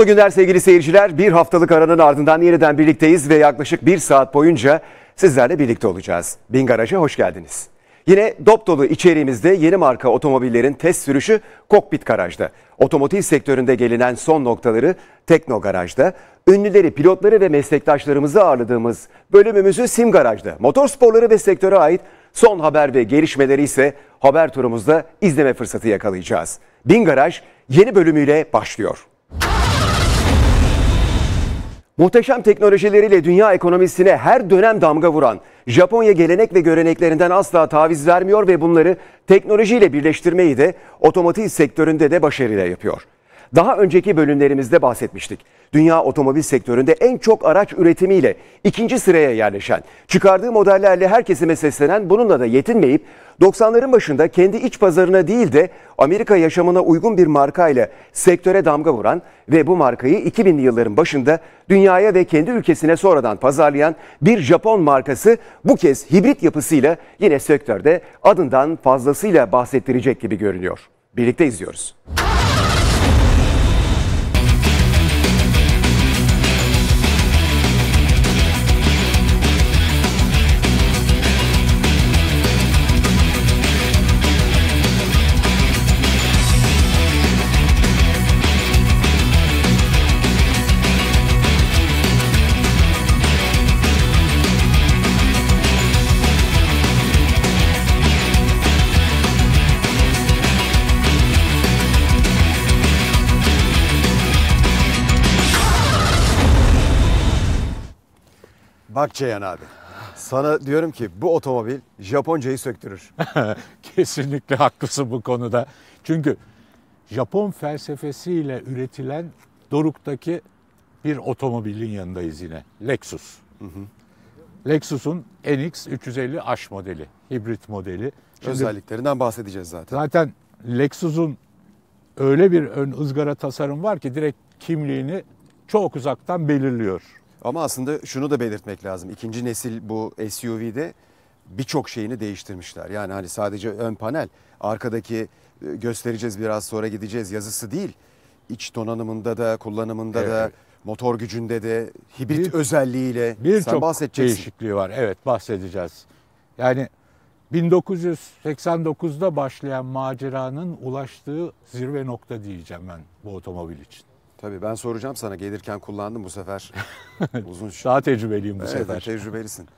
Mutlu günler sevgili seyirciler. Bir haftalık aranın ardından yeniden birlikteyiz ve yaklaşık bir saat boyunca sizlerle birlikte olacağız. Bin Garaj'a hoş geldiniz. Yine dop dolu içeriğimizde yeni marka otomobillerin test sürüşü Kokpit Garaj'da. Otomotiv sektöründe gelinen son noktaları Tekno Garaj'da. Ünlüleri, pilotları ve meslektaşlarımızı ağırladığımız bölümümüzü Sim Garaj'da. Motor sporları ve sektöre ait son haber ve gelişmeleri ise haber turumuzda izleme fırsatı yakalayacağız. Bin Garaj yeni bölümüyle başlıyor. Muhteşem teknolojileriyle dünya ekonomisine her dönem damga vuran Japonya gelenek ve göreneklerinden asla taviz vermiyor ve bunları teknolojiyle birleştirmeyi de otomotiv sektöründe de başarıyla yapıyor. Daha önceki bölümlerimizde bahsetmiştik. Dünya otomobil sektöründe en çok araç üretimiyle ikinci sıraya yerleşen, çıkardığı modellerle her kesime seslenen bununla da yetinmeyip 90'ların başında kendi iç pazarına değil de Amerika yaşamına uygun bir markayla sektöre damga vuran ve bu markayı 2000'li yılların başında dünyaya ve kendi ülkesine sonradan pazarlayan bir Japon markası bu kez hibrit yapısıyla yine sektörde adından fazlasıyla bahsettirecek gibi görünüyor. Birlikte izliyoruz. Bak Ceyhan abi. Sana diyorum ki bu otomobil Japoncayı söktürür. Kesinlikle haklısın bu konuda. Çünkü Japon felsefesiyle üretilen Doruk'taki bir otomobilin yanındayız yine. Lexus. Hı hı. Lexus'un NX 350H modeli, hibrit modeli. Şimdi, Özelliklerinden bahsedeceğiz zaten. Zaten Lexus'un öyle bir ön ızgara tasarım var ki direkt kimliğini çok uzaktan belirliyor. Ama aslında şunu da belirtmek lazım. İkinci nesil bu SUV'de birçok şeyini değiştirmişler. Yani hani sadece ön panel, arkadaki e, göstereceğiz biraz sonra gideceğiz yazısı değil. İç donanımında da, kullanımında evet. da, motor gücünde de, hibrit bir, özelliğiyle bir sen çok değişikliği var. Evet bahsedeceğiz. Yani 1989'da başlayan maceranın ulaştığı zirve nokta diyeceğim ben bu otomobil için. Tabii ben soracağım sana gelirken kullandım bu sefer. Uzun Daha tecrübeliyim bu evet, sefer. tecrübelisin.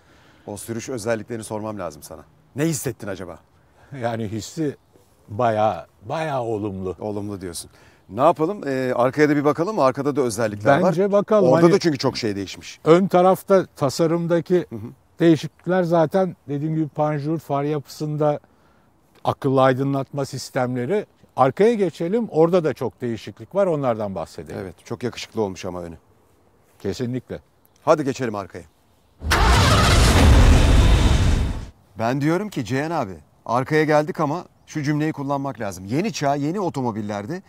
O sürüş özelliklerini sormam lazım sana. Ne hissettin acaba? Yani hissi baya baya olumlu. Olumlu diyorsun. Ne yapalım? Ee, arkaya da bir bakalım mı? Arkada da özellikler Bence var. Bence bakalım. Orada hani da çünkü çok şey değişmiş. Ön tarafta tasarımdaki hı hı. değişiklikler zaten dediğim gibi panjur, far yapısında akıllı aydınlatma sistemleri Arkaya geçelim. Orada da çok değişiklik var. Onlardan bahsedelim. Evet. Çok yakışıklı olmuş ama önü. Kesinlikle. Hadi geçelim arkaya. Ben diyorum ki Ceyhan abi arkaya geldik ama şu cümleyi kullanmak lazım. Yeni çağ, yeni otomobillerde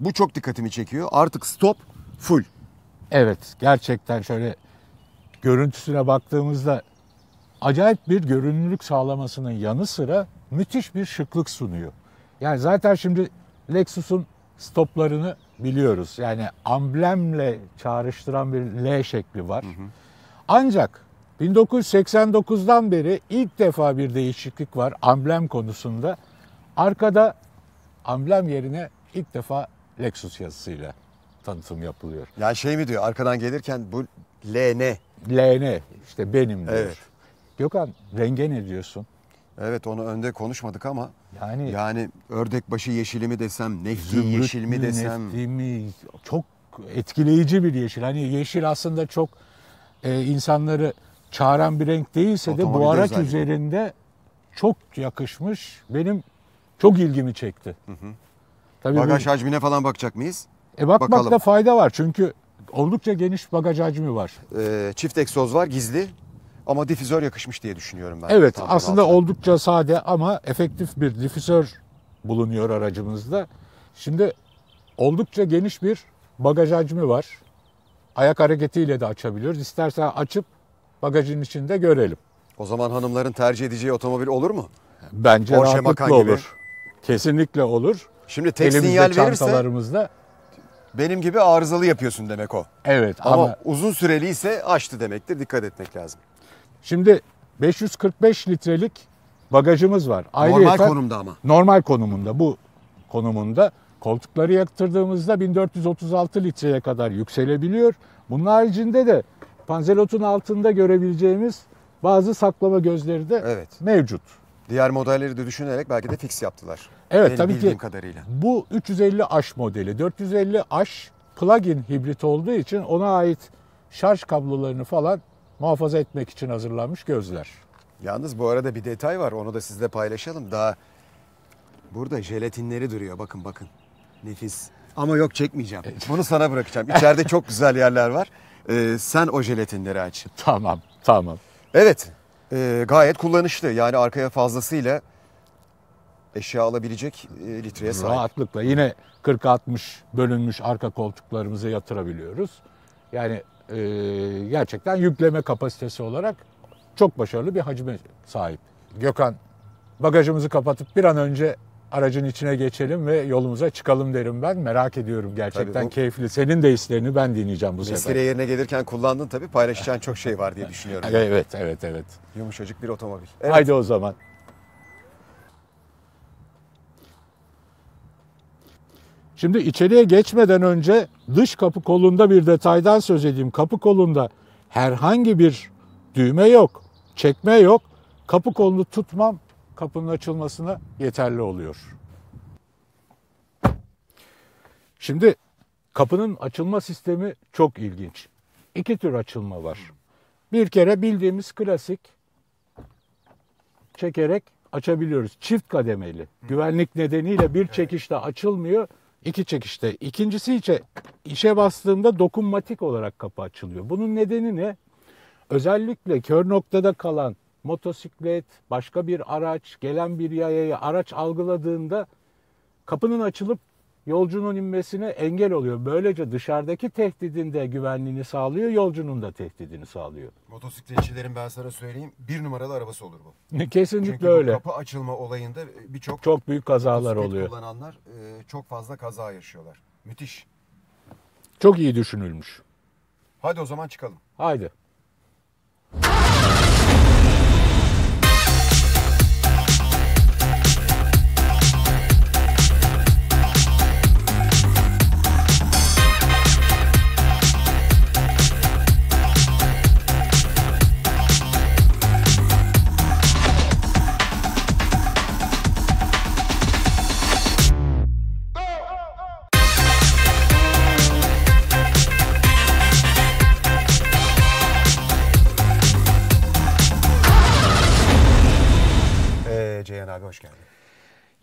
bu çok dikkatimi çekiyor. Artık stop full. Evet gerçekten şöyle görüntüsüne baktığımızda acayip bir görünürlük sağlamasının yanı sıra müthiş bir şıklık sunuyor. Yani zaten şimdi Lexus'un stoplarını biliyoruz. Yani amblemle çağrıştıran bir L şekli var. Hı hı. Ancak 1989'dan beri ilk defa bir değişiklik var amblem konusunda. Arkada amblem yerine ilk defa Lexus yazısıyla tanıtım yapılıyor. Yani şey mi diyor arkadan gelirken bu LN. LN işte benim diyor. Evet. Gökhan renge ne diyorsun? Evet onu önde konuşmadık ama yani yani ördek başı yeşili mi desem, nefti yeşil mi desem. Nefti mi? Çok etkileyici bir yeşil. Hani yeşil aslında çok e, insanları çağıran bir renk değilse de bu araç özellikle. üzerinde çok yakışmış. Benim çok ilgimi çekti. Hı hı. Tabii bagaj bu, hacmine falan bakacak mıyız? E bakmakta Bakalım. fayda var çünkü oldukça geniş bagaj hacmi var. Ee, çift egzoz var gizli. Ama difüzör yakışmış diye düşünüyorum ben. Evet aslında altına. oldukça sade ama efektif bir difüzör bulunuyor aracımızda. Şimdi oldukça geniş bir bagaj hacmi var. Ayak hareketiyle de açabiliyoruz. İstersen açıp bagajın içinde görelim. O zaman hanımların tercih edeceği otomobil olur mu? Bence Porsche rahatlıkla olur. Gibi. Kesinlikle olur. Şimdi tek Elimizde sinyal verirse Benim gibi arızalı yapıyorsun demek o. Evet Ama, ama uzun süreli ise açtı demektir. Dikkat etmek lazım. Şimdi 545 litrelik bagajımız var. Normal Ayrıyeten- konumda ama. normal konumunda bu konumunda koltukları yaktırdığımızda 1436 litreye kadar yükselebiliyor. Bunun haricinde de panzelotun altında görebileceğimiz bazı saklama gözleri de Evet. mevcut. Diğer modelleri de düşünerek belki de fix yaptılar. Evet Benim tabii ki kadarıyla. bu 350H modeli. 450H plug-in hibrit olduğu için ona ait şarj kablolarını falan muhafaza etmek için hazırlanmış gözler. Yalnız bu arada bir detay var. Onu da sizle paylaşalım. Daha burada jelatinleri duruyor. Bakın bakın. Nefis. Ama yok çekmeyeceğim. Bunu sana bırakacağım. İçeride çok güzel yerler var. Ee, sen o jelatinleri aç. Tamam, tamam. Evet. e, gayet kullanışlı. Yani arkaya fazlasıyla eşya alabilecek e, litreye sahip. Rahatlıkla yine 40-60 bölünmüş arka koltuklarımızı yatırabiliyoruz. Yani e, gerçekten yükleme kapasitesi olarak çok başarılı bir hacme sahip. Gökhan bagajımızı kapatıp bir an önce aracın içine geçelim ve yolumuza çıkalım derim ben. Merak ediyorum gerçekten Tabii, o- keyifli. Senin de hislerini ben dinleyeceğim bu Mesele sefer. yerine gelirken kullandın tabii. Paylaşacağın çok şey var diye düşünüyorum. Evet, evet, evet. Yumuşacık bir otomobil. Evet. Haydi o zaman. Şimdi içeriye geçmeden önce dış kapı kolunda bir detaydan söz edeyim. Kapı kolunda herhangi bir düğme yok, çekme yok. Kapı kolunu tutmam kapının açılmasına yeterli oluyor. Şimdi kapının açılma sistemi çok ilginç. İki tür açılma var. Bir kere bildiğimiz klasik çekerek açabiliyoruz. Çift kademeli. Güvenlik nedeniyle bir çekişte açılmıyor, iki çekişte. İkincisi içe, işe bastığımda dokunmatik olarak kapı açılıyor. Bunun nedeni ne? Özellikle kör noktada kalan motosiklet, başka bir araç, gelen bir yayayı araç algıladığında kapının açılıp yolcunun inmesine engel oluyor. Böylece dışarıdaki tehdidin de güvenliğini sağlıyor, yolcunun da tehdidini sağlıyor. Motosikletçilerin ben sana söyleyeyim bir numaralı arabası olur bu. Kesinlikle Çünkü öyle. kapı açılma olayında birçok Çok büyük kazalar oluyor. kullananlar e, çok fazla kaza yaşıyorlar. Müthiş. Çok iyi düşünülmüş. Hadi o zaman çıkalım. Haydi.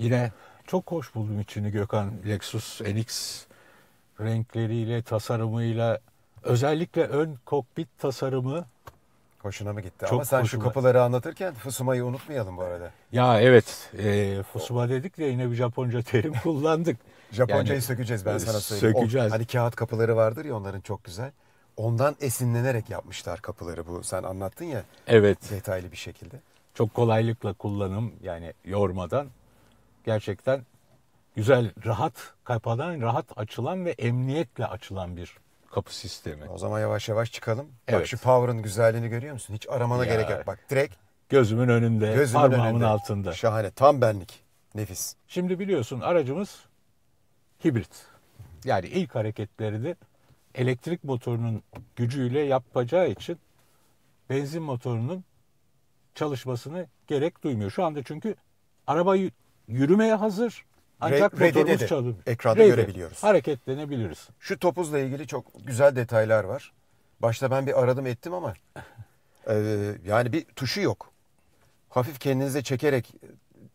Yine çok hoş buldum içini Gökhan Lexus NX renkleriyle, tasarımıyla, özellikle ön kokpit tasarımı. Hoşuna mı gitti? Çok Ama sen şu hoşuma- kapıları anlatırken Fusuma'yı unutmayalım bu arada. Ya evet, e, Fusuma dedik de yine bir Japonca terim kullandık. Japoncayı Yani, sökeceğiz ben e, sana söyleyeyim. O, sökeceğiz. hani kağıt kapıları vardır ya onların çok güzel. Ondan esinlenerek yapmışlar kapıları bu. Sen anlattın ya Evet, detaylı bir şekilde. çok kolaylıkla kullanım yani yormadan gerçekten güzel, rahat kapanan, rahat açılan ve emniyetle açılan bir kapı sistemi. O zaman yavaş yavaş çıkalım. Bak Evet. şu power'ın güzelliğini görüyor musun? Hiç aramana Ya. gerek yok. Bak direkt Gözümün önünde, gözümün parmağımın önünde. altında. Şahane. Tam benlik. Nefis. Şimdi biliyorsun aracımız hibrit. Yani ilk hareketleri de elektrik motorunun gücüyle yapacağı için benzin motorunun çalışmasını gerek duymuyor. Şu anda çünkü araba yürümeye hazır ancak Re- motorumuz dedi. çalışıyor. Ekranda Ready. görebiliyoruz. Hareketlenebiliriz. Şu topuzla ilgili çok güzel detaylar var. Başta ben bir aradım ettim ama e, yani bir tuşu yok. Hafif kendinize çekerek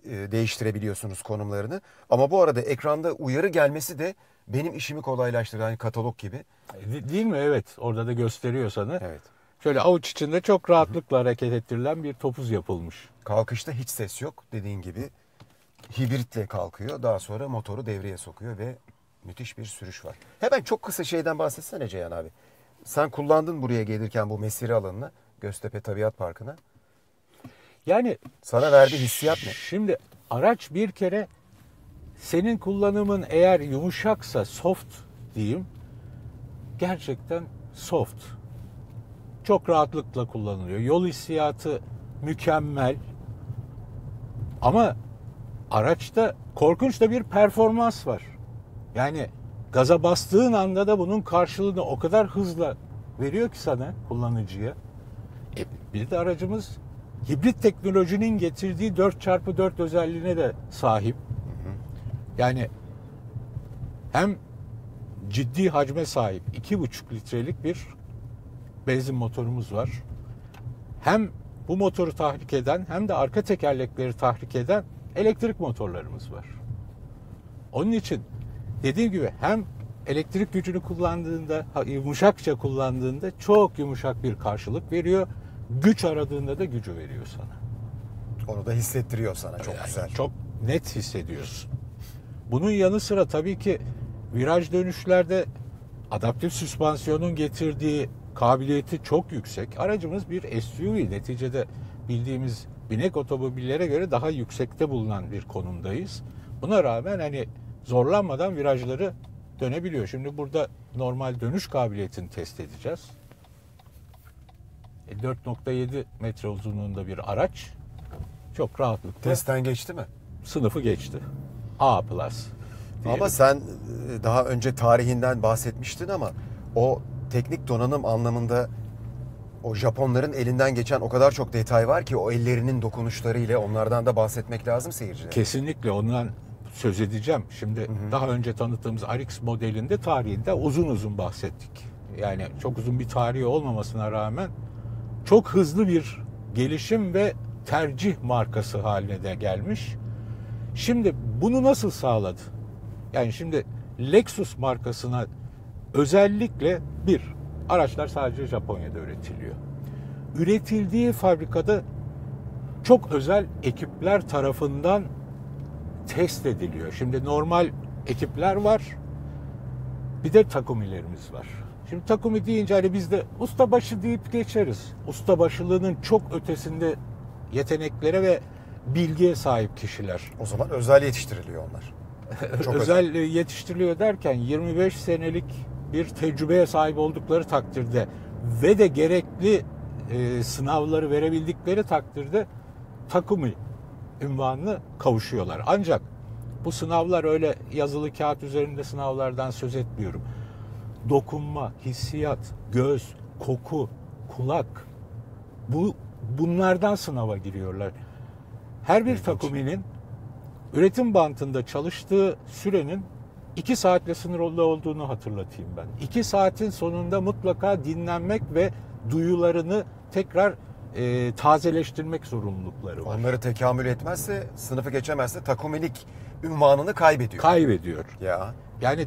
e, değiştirebiliyorsunuz konumlarını. Ama bu arada ekranda uyarı gelmesi de benim işimi kolaylaştırdı. Hani katalog gibi. De- Değil mi? Evet. Orada da gösteriyor sana. Evet. Şöyle avuç içinde çok rahatlıkla hareket ettirilen bir topuz yapılmış. Kalkışta hiç ses yok. Dediğin gibi hibritle kalkıyor. Daha sonra motoru devreye sokuyor ve müthiş bir sürüş var. Hemen çok kısa şeyden bahsetsene Ceyhan abi. Sen kullandın buraya gelirken bu mesire alanına, Göztepe Tabiat Parkı'na. Yani Sana verdiği hissiyat ne? Şimdi araç bir kere senin kullanımın eğer yumuşaksa, soft diyeyim gerçekten soft. Çok rahatlıkla kullanılıyor. Yol hissiyatı mükemmel. Ama araçta korkunç da bir performans var. Yani gaza bastığın anda da bunun karşılığını o kadar hızla veriyor ki sana kullanıcıya. E, bir de aracımız hibrit teknolojinin getirdiği 4x4 özelliğine de sahip. Yani hem ciddi hacme sahip 2,5 litrelik bir benzin motorumuz var. Hem bu motoru tahrik eden hem de arka tekerlekleri tahrik eden elektrik motorlarımız var. Onun için dediğim gibi hem elektrik gücünü kullandığında, yumuşakça kullandığında çok yumuşak bir karşılık veriyor. Güç aradığında da gücü veriyor sana. Onu da hissettiriyor sana çok Yani güzel. Çok net hissediyorsun. Bunun yanı sıra tabii ki viraj dönüşlerde adaptif süspansiyonun getirdiği kabiliyeti çok yüksek. Aracımız bir SUV neticede bildiğimiz binek otomobillere göre daha yüksekte bulunan bir konumdayız. Buna rağmen hani zorlanmadan virajları dönebiliyor. Şimdi burada normal dönüş kabiliyetini test edeceğiz. E, 4.7 metre uzunluğunda bir araç çok rahatlıkla Testten geçti mi? sınıfı geçti. A+. diyelim. Ama sen e, daha önce tarihinden bahsetmiştin ama o teknik donanım anlamında o Japonların elinden geçen o kadar çok detay var ki o ellerinin dokunuşları ile onlardan da bahsetmek lazım seyircilere. Kesinlikle ondan söz edeceğim. Şimdi daha önce tanıttığımız RX modelinde tarihinde uzun uzun bahsettik. Yani çok uzun bir tarihi olmamasına rağmen çok hızlı bir gelişim ve tercih markası haline de gelmiş. Şimdi bunu nasıl sağladı? Yani şimdi Lexus markasına özellikle bir araçlar sadece Japonya'da üretiliyor. Üretildiği fabrikada çok özel ekipler tarafından test ediliyor. Şimdi normal ekipler var. Bir de takumilerimiz var. Şimdi takumi deyince hani biz de ustabaşı deyip geçeriz. Ustabaşılığının çok ötesinde yeteneklere ve bilgiye sahip kişiler. O zaman özel yetiştiriliyor onlar. Çok özel yetiştiriliyor derken 25 senelik bir tecrübeye sahip oldukları takdirde ve de gerekli e, sınavları verebildikleri takdirde takumi ünvanını kavuşuyorlar. Ancak bu sınavlar öyle yazılı kağıt üzerinde sınavlardan söz etmiyorum. Dokunma, hissiyat, göz, koku, kulak bu bunlardan sınava giriyorlar. Her bir takuminin üretim bantında çalıştığı sürenin 2 saatle sınırlı olduğunu hatırlatayım ben. 2 saatin sonunda mutlaka dinlenmek ve duyularını tekrar e, tazeleştirmek zorunlulukları var. Onları tekamül etmezse, sınıfı geçemezse takumilik ünvanını kaybediyor. Kaybediyor. ya Yani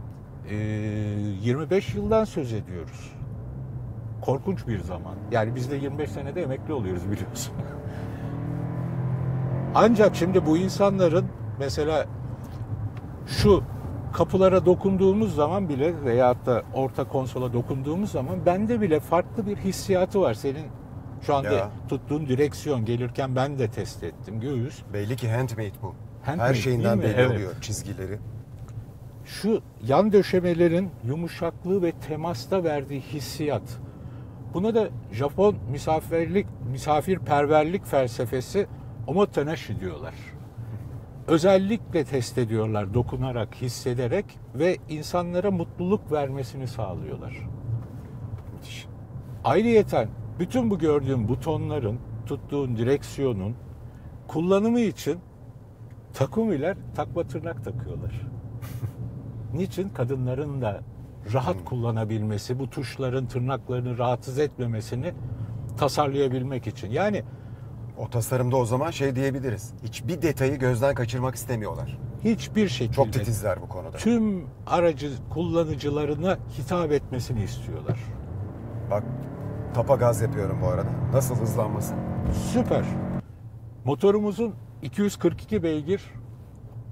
e, 25 yıldan söz ediyoruz. Korkunç bir zaman. Yani biz de 25 senede emekli oluyoruz biliyorsun. Ancak şimdi bu insanların mesela şu kapılara dokunduğumuz zaman bile veyahut da orta konsola dokunduğumuz zaman bende bile farklı bir hissiyatı var. Senin şu anda Ya. tuttuğun direksiyon gelirken ben de test ettim. Göğüs. belli ki handmade bu. Handmade Her şeyinden belli Evet. oluyor çizgileri. şu yan döşemelerin yumuşaklığı ve temasta verdiği hissiyat. Buna da Japon misafirlik, misafirperverlik felsefesi omotenashi diyorlar. Özellikle test ediyorlar dokunarak, hissederek ve insanlara mutluluk vermesini sağlıyorlar. Müthiş. Ayrıyeten bütün bu gördüğün butonların, tuttuğun direksiyonun kullanımı için takumiler takma tırnak takıyorlar. Niçin? Kadınların da rahat kullanabilmesi, bu tuşların tırnaklarını rahatsız etmemesini tasarlayabilmek için. Yani O tasarımda o zaman şey diyebiliriz. Hiçbir detayı gözden kaçırmak istemiyorlar. hiçbir şekilde Çok titizler bu konuda. tüm aracı kullanıcılarına hitap etmesini istiyorlar. Bak tapa gaz yapıyorum bu arada. Nasıl hızlanması? Süper. Motorumuzun 242 beygir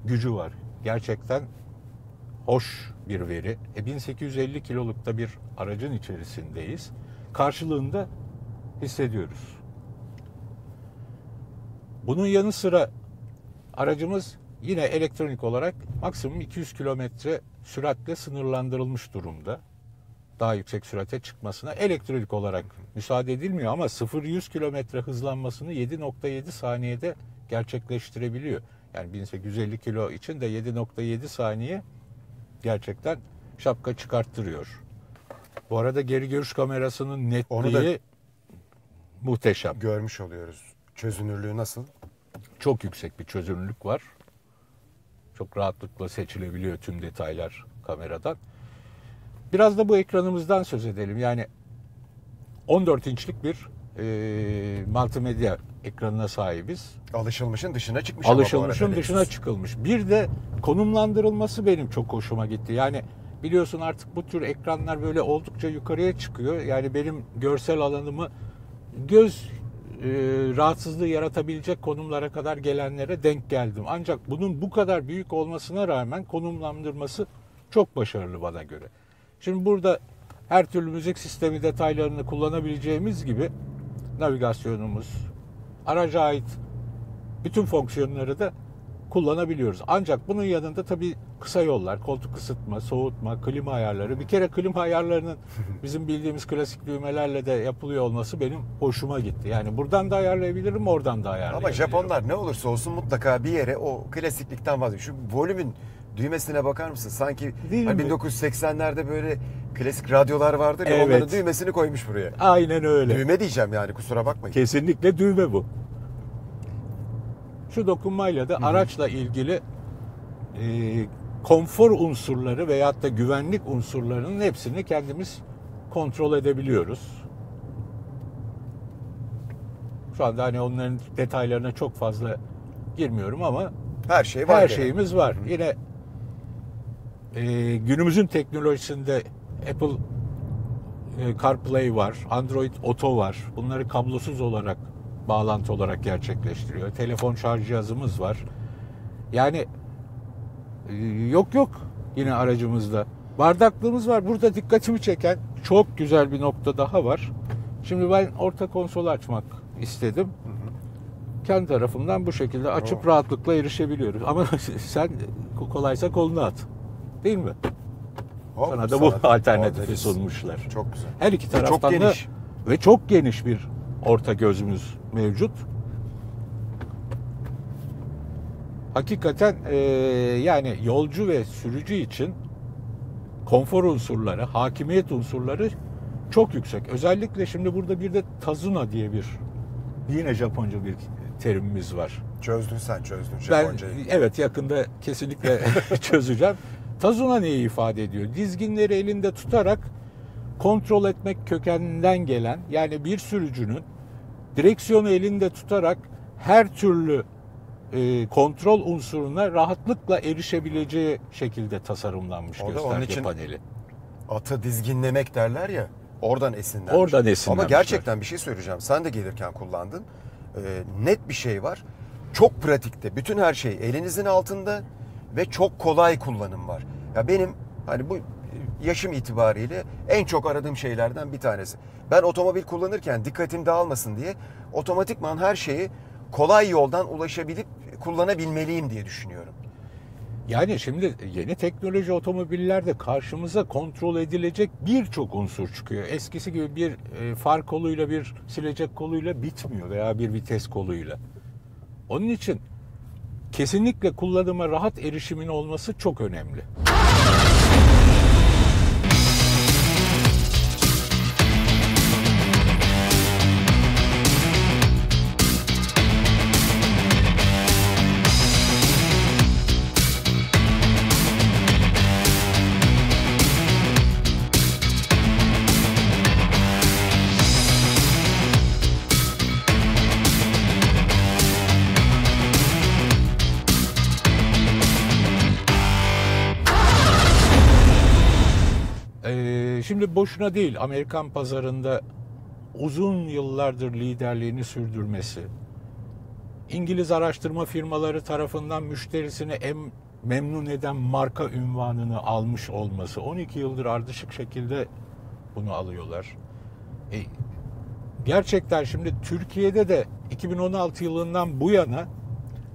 gücü var. Gerçekten hoş bir veri. E 1850 kilolukta bir aracın içerisindeyiz. Karşılığında hissediyoruz. Bunun yanı sıra aracımız yine elektronik olarak maksimum 200 kilometre süratle sınırlandırılmış durumda. Daha yüksek sürate çıkmasına elektronik olarak müsaade edilmiyor ama 0-100 kilometre hızlanmasını 7.7 saniyede gerçekleştirebiliyor. Yani 1850 kilo için de 7.7 saniye gerçekten şapka çıkarttırıyor. Bu arada geri görüş kamerasının netliği Onu da- muhteşem. Görmüş oluyoruz. Çözünürlüğü nasıl? Çok yüksek bir çözünürlük var. Çok rahatlıkla seçilebiliyor tüm detaylar kameradan. Biraz da bu ekranımızdan söz edelim. Yani 14 inçlik bir e, multimedya ekranına sahibiz. Alışılmışın dışına çıkmış Alışılmışın dışına çıkılmış. Bir de konumlandırılması benim çok hoşuma gitti. Yani biliyorsun artık bu tür ekranlar böyle oldukça yukarıya çıkıyor. Yani benim görsel alanımı göz rahatsızlığı yaratabilecek konumlara kadar gelenlere denk geldim. Ancak bunun bu kadar büyük olmasına rağmen konumlandırması çok başarılı bana göre. Şimdi burada her türlü müzik sistemi detaylarını kullanabileceğimiz gibi navigasyonumuz, araca ait bütün fonksiyonları da kullanabiliyoruz. Ancak bunun yanında tabii kısa yollar, koltuk ısıtma, soğutma, klima ayarları. Bir kere klima ayarlarının bizim bildiğimiz klasik düğmelerle de yapılıyor olması benim hoşuma gitti. Yani buradan da ayarlayabilirim, oradan da ayarlayabilirim. Ama Japonlar ne olursa olsun mutlaka bir yere o klasiklikten vazgeçiyor. Şu volümün düğmesine bakar mısın? Sanki Değil hani mi? 1980'lerde böyle klasik radyolar vardır ya Evet. onların düğmesini koymuş buraya. Aynen öyle. Düğme diyeceğim yani kusura bakmayın. Kesinlikle düğme bu. Şu dokunmayla da araçla ilgili e, konfor unsurları veyahut da güvenlik unsurlarının hepsini kendimiz kontrol edebiliyoruz. Şu anda hani onların detaylarına çok fazla girmiyorum ama Her şey var. her gene. şeyimiz var. Yine e, günümüzün teknolojisinde Apple e, CarPlay var, Android Auto var. Bunları kablosuz olarak bağlantı olarak gerçekleştiriyor. Telefon şarj cihazımız var. Yani e, yok yok yine aracımızda. Bardaklığımız var. Burada dikkatimi çeken çok güzel bir nokta daha var. Şimdi ben orta konsol açmak istedim. Kendi tarafımdan bu şekilde açıp Oh. rahatlıkla erişebiliyoruz. Ama sen kolaysa kolunu at. Değil mi? Hop, Sana da bu sana da alternatifi sunmuşlar. Çok güzel. Her iki Çok taraftan da geniş. ve çok geniş bir orta gözümüz mevcut. Hakikaten eee, yani yolcu ve sürücü için konfor unsurları, hakimiyet unsurları çok yüksek. Özellikle şimdi burada bir de Tazuna diye bir yine Japonca bir terimimiz var. Çözdün sen çözdün Ben Japoncayı. evet yakında kesinlikle çözeceğim. Tazuna neyi ifade ediyor? Dizginleri elinde tutarak kontrol etmek kökeninden gelen yani bir sürücünün direksiyonu elinde tutarak her türlü e, kontrol unsuruna rahatlıkla erişebileceği şekilde tasarımlanmış O gösterge onun için- paneli. Atı dizginlemek derler ya. Oradan esinlenmiş. Oradan Ama esinlenmişler. gerçekten bir şey söyleyeceğim. Sen de gelirken kullandın. Ee, net bir şey var. Çok pratikte. Bütün her şey elinizin altında ve çok kolay kullanım var. Ya benim hani bu yaşım itibariyle en çok aradığım şeylerden bir tanesi. Ben otomobil kullanırken dikkatim dağılmasın diye otomatikman her şeyi kolay yoldan ulaşabilip kullanabilmeliyim diye düşünüyorum. Yani şimdi yeni teknoloji otomobillerde karşımıza kontrol edilecek birçok unsur çıkıyor. Eskisi gibi bir e, far koluyla bir silecek koluyla bitmiyor veya bir vites koluyla. Onun için kesinlikle kullanıma rahat erişimin olması çok önemli. Şimdi boşuna değil Amerikan pazarında uzun yıllardır liderliğini sürdürmesi, İngiliz araştırma firmaları tarafından müşterisini en memnun eden marka ünvanını almış olması, 12 yıldır ardışık şekilde bunu alıyorlar. E, gerçekten şimdi Türkiye'de de 2016 yılından bu yana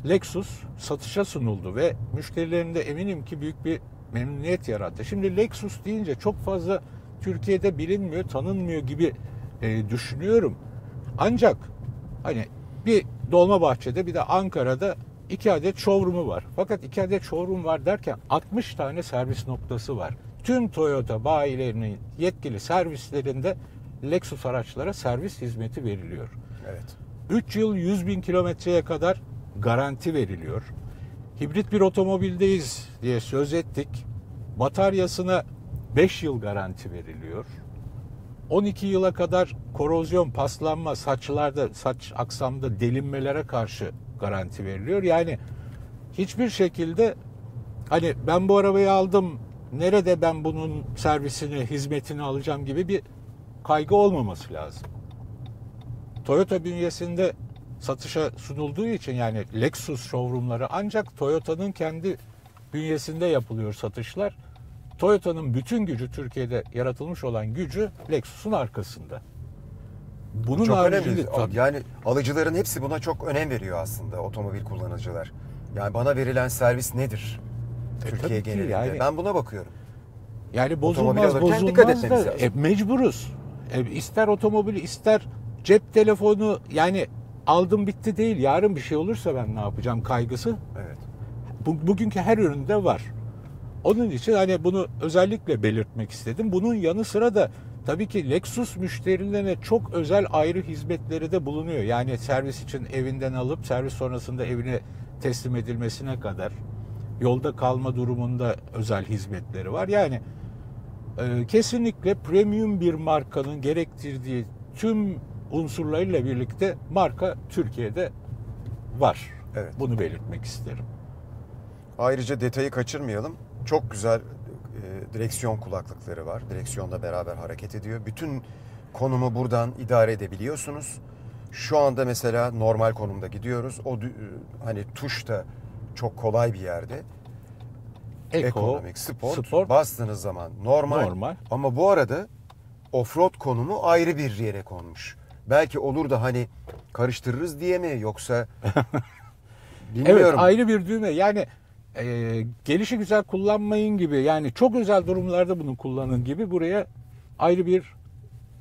Lexus satışa sunuldu ve müşterilerinde eminim ki büyük bir memnuniyet yarattı. Şimdi Lexus deyince çok fazla Türkiye'de bilinmiyor, tanınmıyor gibi e, düşünüyorum. Ancak hani bir Dolmabahçe'de bir de Ankara'da iki adet showroom'u var. Fakat iki adet showroom var derken 60 tane servis noktası var. Tüm Toyota bayilerinin yetkili servislerinde Lexus araçlara servis hizmeti veriliyor. Evet. 3 yıl 100 bin kilometreye kadar garanti veriliyor. Hibrit bir otomobildeyiz diye söz ettik. Bataryasına 5 yıl garanti veriliyor. 12 yıla kadar korozyon, paslanma, saçlarda, saç aksamda delinmelere karşı garanti veriliyor. Yani hiçbir şekilde hani ben bu arabayı aldım, nerede ben bunun servisini, hizmetini alacağım gibi bir kaygı olmaması lazım. Toyota bünyesinde satışa sunulduğu için yani Lexus showroomları ancak Toyota'nın kendi bünyesinde yapılıyor satışlar. Toyota'nın bütün gücü Türkiye'de yaratılmış olan gücü Lexus'un arkasında. Bunun çok önemli. tabii- Yani alıcıların hepsi buna çok önem veriyor aslında otomobil kullanıcılar. Yani bana verilen servis nedir? E, Türkiye genelinde. yani. Ben buna bakıyorum. Yani bozulmaz bozulmaz da lazım. e, mecburuz. E, ister otomobil ister cep telefonu yani aldım bitti değil. Yarın bir şey olursa ben ne yapacağım kaygısı Evet. bu- bugünkü her üründe var. Onun için hani bunu özellikle belirtmek istedim. Bunun yanı sıra da tabii ki Lexus müşterilerine çok özel ayrı hizmetleri de bulunuyor. Yani servis için evinden alıp servis sonrasında evine teslim edilmesine kadar yolda kalma durumunda özel hizmetleri var. Yani e, kesinlikle premium bir markanın gerektirdiği tüm unsurlarıyla birlikte marka Türkiye'de var. Evet. Bunu belirtmek isterim. Ayrıca detayı kaçırmayalım. Çok güzel e, direksiyon kulaklıkları var. Direksiyonla beraber hareket ediyor. Bütün konumu buradan idare edebiliyorsunuz. Şu anda mesela normal konumda gidiyoruz. O e, hani tuş da çok kolay bir yerde. Eko, Ekonomik, sport, spor, bastığınız zaman normal. Normal. Ama bu arada offroad konumu ayrı bir yere konmuş. Belki olur da hani karıştırırız diye mi yoksa bilmiyorum. Evet ayrı bir düğme. Yani e, gelişi güzel kullanmayın gibi yani çok özel durumlarda bunu kullanın gibi buraya ayrı bir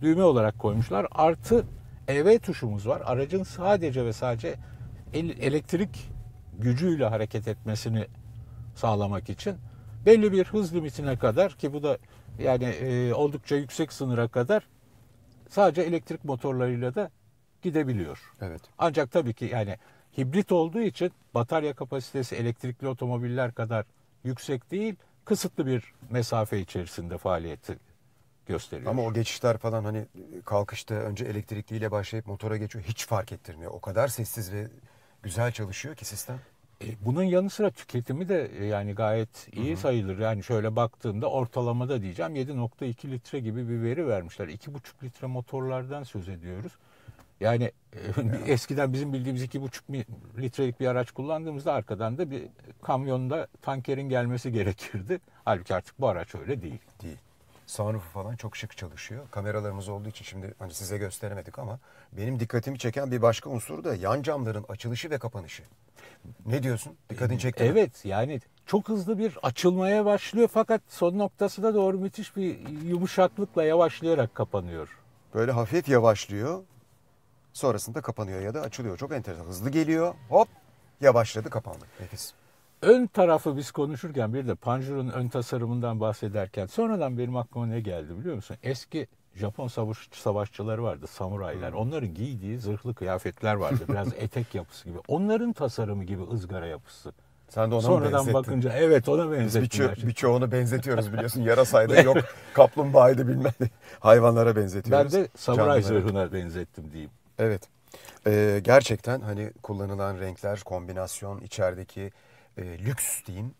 düğme olarak koymuşlar. Artı EV tuşumuz var. Aracın sadece ve sadece el- elektrik gücüyle hareket etmesini sağlamak için belli bir hız limitine kadar ki bu da yani e, oldukça yüksek sınıra kadar sadece elektrik motorlarıyla da gidebiliyor. Evet. Ancak tabii ki yani hibrit olduğu için batarya kapasitesi elektrikli otomobiller kadar yüksek değil, kısıtlı bir mesafe içerisinde faaliyeti gösteriyor. Ama o geçişler falan hani kalkışta önce elektrikliyle başlayıp motora geçiyor. Hiç fark ettirmiyor. O kadar sessiz ve güzel çalışıyor ki sistem. E, bunun yanı sıra tüketimi de e, yani gayet iyi sayılır. Yani şöyle baktığımda ortalamada diyeceğim 7.2 litre gibi bir veri vermişler. 2.5 litre motorlardan söz ediyoruz. Yani e, eskiden bizim bildiğimiz 2.5 mi- litrelik bir araç kullandığımızda arkadan da bir kamyonda tankerin gelmesi gerekirdi. Halbuki artık bu araç öyle değil. Değil. Sunroofu falan çok şık çalışıyor. Kameralarımız olduğu için şimdi hani size gösteremedik ama benim dikkatimi çeken bir başka unsur da yan camların açılışı ve kapanışı. Ne diyorsun? Dikkatini çekti mi? Evet yani çok hızlı bir açılmaya başlıyor fakat son noktasına doğru müthiş bir yumuşaklıkla yavaşlayarak kapanıyor. Böyle hafif yavaşlıyor. Sonrasında kapanıyor ya da açılıyor. Çok enteresan. Hızlı geliyor. Hop yavaşladı kapandı. Nefis. Ön tarafı biz konuşurken bir de Panjur'un ön tasarımından bahsederken sonradan benim aklıma ne geldi biliyor musun? Eski Japon savaş, savaşçıları vardı, samuraylar. Onların giydiği zırhlı kıyafetler vardı. Biraz etek yapısı gibi. Onların tasarımı gibi ızgara yapısı. Sen de ona Sonradan benzettin? bakınca evet ona Biz benzettiler. birço- birçoğunu benzetiyoruz biliyorsun. Yarasaydı yok. Kaplumbağaydı bilmem. Hayvanlara ben benzetiyoruz. de samuray zırhına benzettim diyeyim. Evet. Ee, gerçekten hani kullanılan renkler, kombinasyon, içerideki e, lüks diyeyim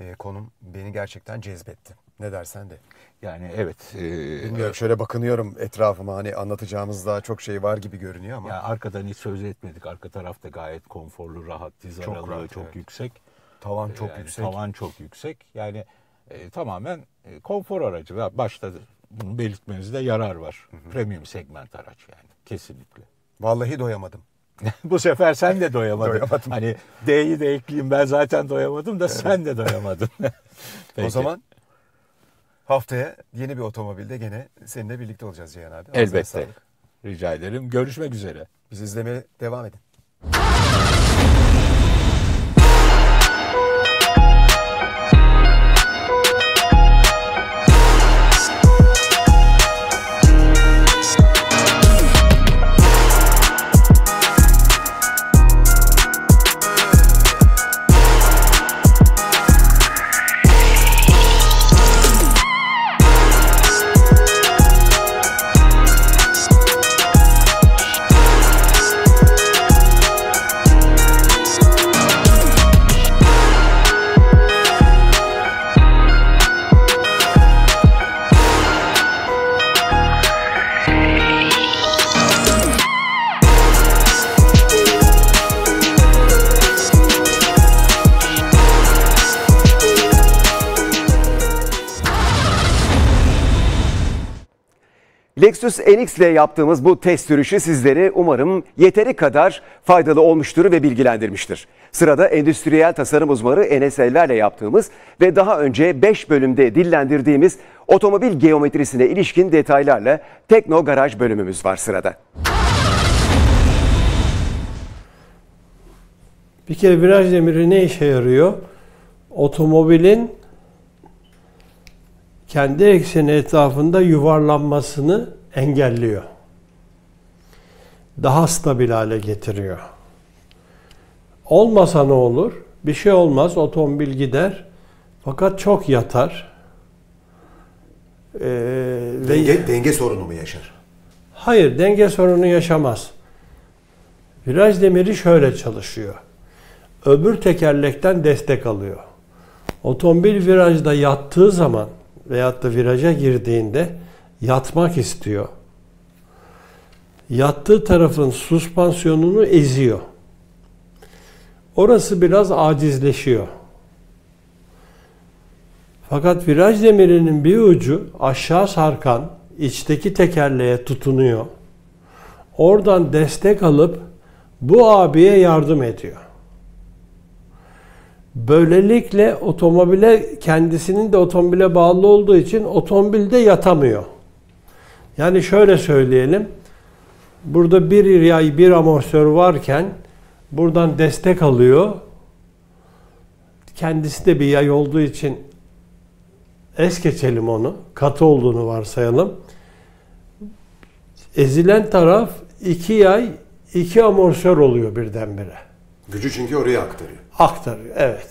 e, konum beni gerçekten cezbetti. Ne dersen de. Yani evet. e, Bilmiyorum şöyle bakınıyorum etrafıma hani anlatacağımız daha çok şey var gibi görünüyor ama. Ya arkadan hiç söz etmedik. Arka tarafta gayet konforlu, rahat, diz Çok aralığı rahat, çok evet. yüksek. Tavan çok Yani yüksek. Tavan çok yüksek. Yani e, tamamen e, konfor aracı. Başta bunu belirtmenizde yarar var. Premium segment araç yani kesinlikle. Vallahi doyamadım. Bu sefer sen de doyamadın. Doyamadım. Hani D'yi de ekleyeyim ben zaten doyamadım da sen de doyamadın. O zaman haftaya yeni bir otomobilde gene seninle birlikte olacağız Cihan abi. Elbette. Rica ederim. Görüşmek üzere. Biz izlemeye devam edin. Lexus NX ile yaptığımız bu test sürüşü sizleri umarım yeteri kadar faydalı olmuştur ve bilgilendirmiştir. Sırada endüstriyel tasarım uzmanı Enes Eller'le yaptığımız ve daha önce 5 bölümde dillendirdiğimiz otomobil geometrisine ilişkin detaylarla Tekno Garaj bölümümüz var sırada. Bir kere viraj demiri ne işe yarıyor? Otomobilin kendi ekseni etrafında yuvarlanmasını engelliyor. Daha stabil hale getiriyor. Olmasa ne olur? Bir şey olmaz, otomobil gider. Fakat çok yatar. Ee, ve Denge, denge sorunu mu yaşar? Hayır, denge sorunu yaşamaz. Viraj demiri şöyle çalışıyor. Öbür tekerlekten destek alıyor. Otomobil virajda yattığı zaman veyahut da viraja girdiğinde yatmak istiyor. Yattığı tarafın süspansiyonunu eziyor. Orası biraz acizleşiyor. Fakat viraj demirinin bir ucu aşağı sarkan içteki tekerleğe tutunuyor. Oradan destek alıp bu abiye yardım ediyor. Böylelikle otomobile kendisinin de otomobile bağlı olduğu için otomobilde yatamıyor. Yani şöyle söyleyelim. Burada bir yay bir amortisör varken buradan destek alıyor. Kendisi de bir yay olduğu için es geçelim onu. Katı olduğunu varsayalım. Ezilen taraf iki yay, iki amortisör oluyor birdenbire. Gücü çünkü oraya aktarıyor. Aktarıyor, evet.